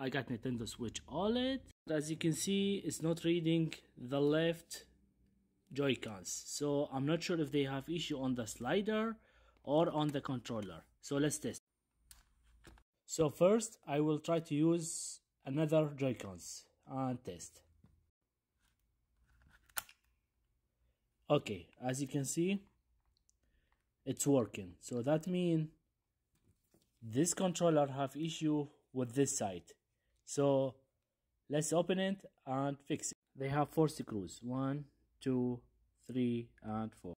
I got Nintendo Switch OLED. As you can see, it's not reading the left Joy-Cons. So I'm not sure if they have issue on the slider or on the controller. So let's test. So first, I will try to use another Joy-Cons and test. Okay, as you can see, it's working. So that means this controller have issue with this side. So let's open it and fix it. They have four screws. One, two, three, and four.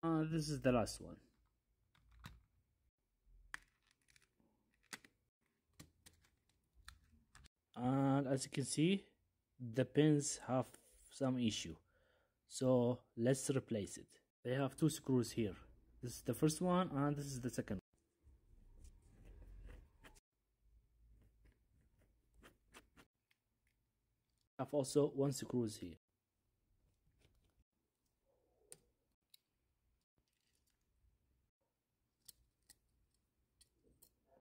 Uh, this is the last one. And as you can see, the pins have some issue. So let's replace it. They have two screws here. This is the first one and this is the second. I have also one screws here.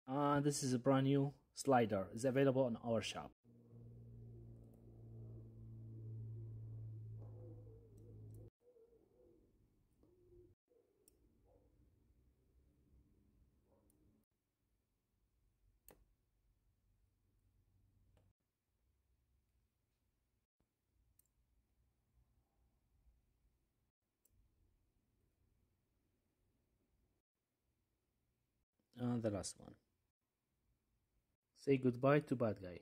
And this is a brand new slider. It's available on our shop. And the last one. Say goodbye to bad guy.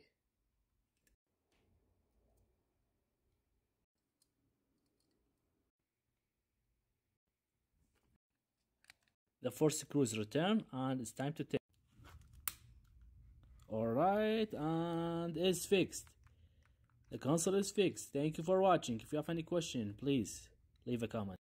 The force crew is return and it's time to take. Alright and it's fixed. The console is fixed. Thank you for watching. If you have any question please leave a comment